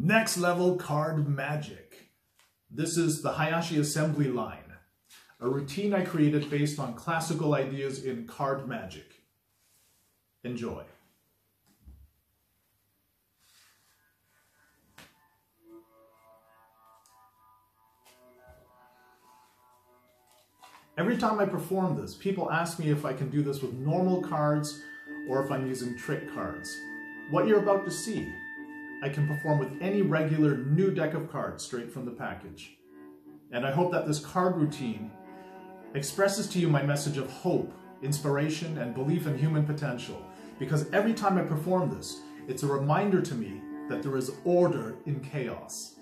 Next level card magic. This is the Hayashi assembly line, a routine I created based on classical ideas in card magic. Enjoy. Every time I perform this, people ask me if I can do this with normal cards or if I'm using trick cards. What you're about to see, I can perform with any regular new deck of cards straight from the package. And I hope that this card routine expresses to you my message of hope, inspiration, and belief in human potential. Because every time I perform this, it's a reminder to me that there is order in chaos.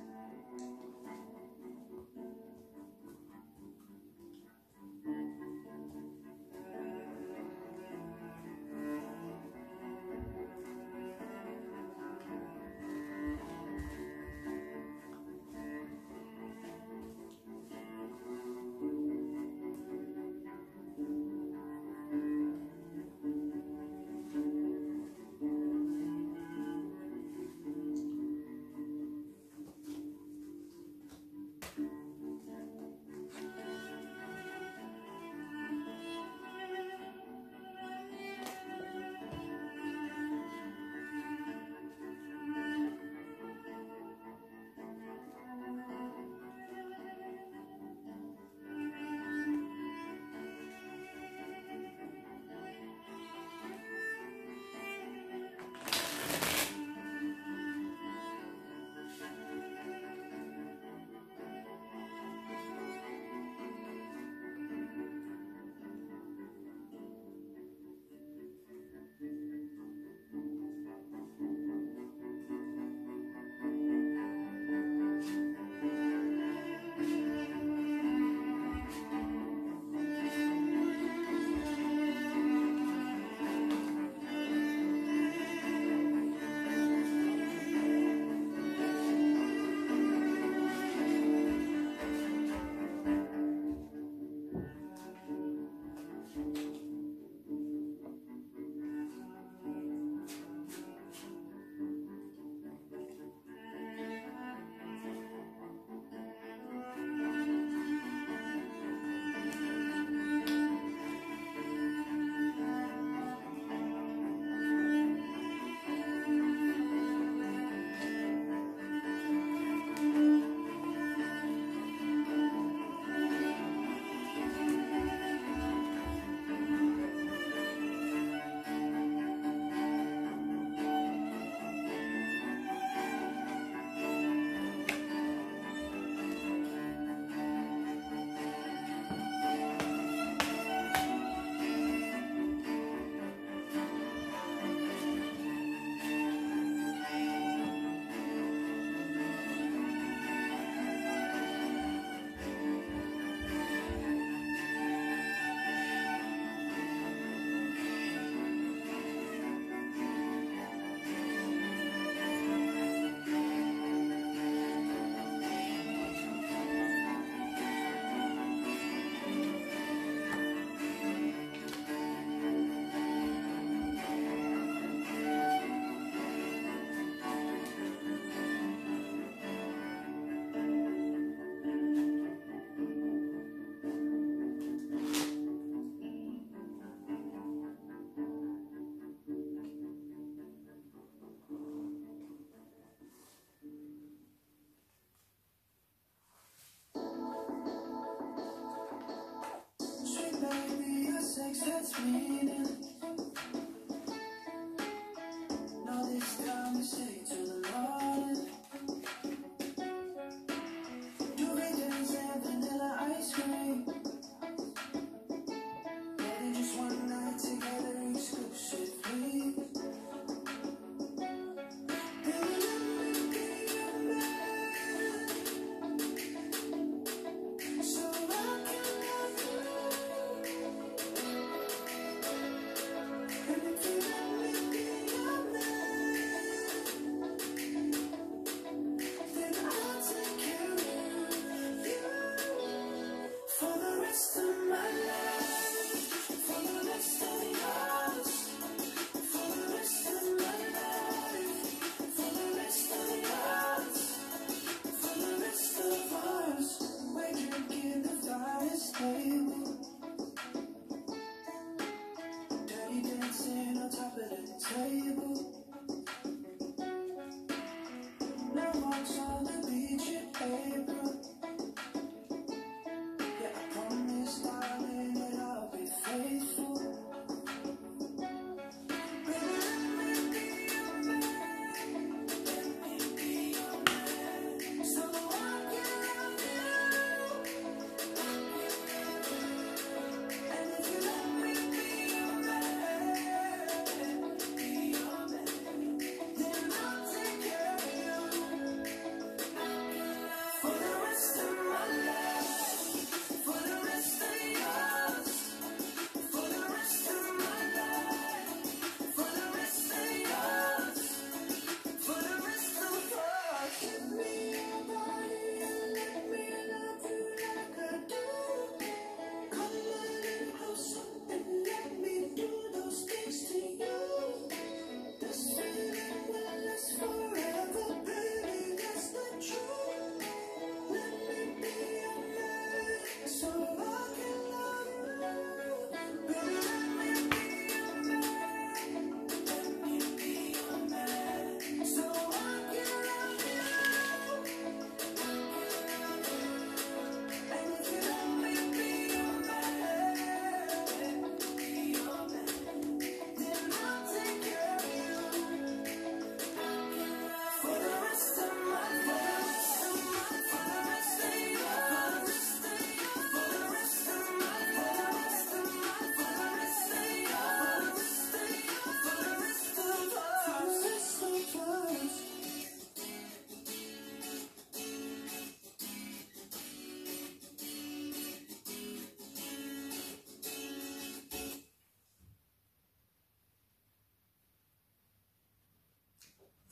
That's meaning.